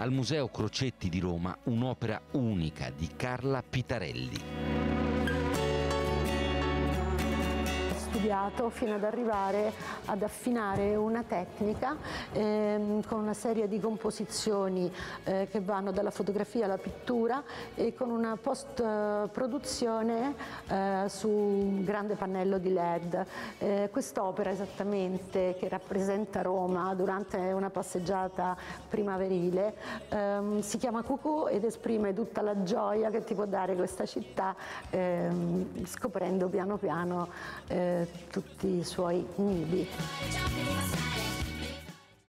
al Museo Crocetti di Roma un'opera unica di Carla Pitarelli. Studiato fino ad arrivare ad affinare una tecnica ehm, con una serie di composizioni eh, che vanno dalla fotografia alla pittura e con una post produzione eh, su un grande pannello di LED. Eh, quest'opera esattamente che rappresenta Roma durante una passeggiata primaverile ehm, si chiama Cucù ed esprime tutta la gioia che ti può dare questa città ehm, scoprendo piano piano eh, tutti i suoi nidi.